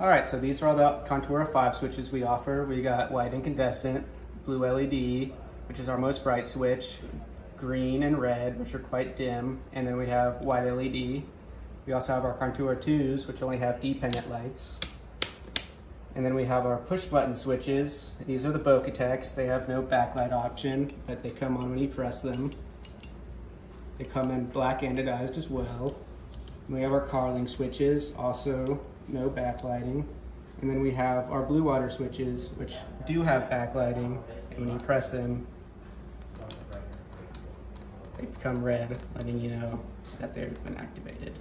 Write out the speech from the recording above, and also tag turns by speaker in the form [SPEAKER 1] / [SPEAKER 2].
[SPEAKER 1] All right, so these are all the Contura 5 switches we offer. We got white incandescent, blue LED, which is our most bright switch, green and red, which are quite dim, and then we have white LED. We also have our Contura 2s, which only have dependent lights. And then we have our push button switches. These are the Bocatex. They have no backlight option, but they come on when you press them. They come in black anodized as well. And we have our Carling switches, also no backlighting. And then we have our blue water switches, which do have backlighting. And when you press them, they become red, letting you know that they've been activated.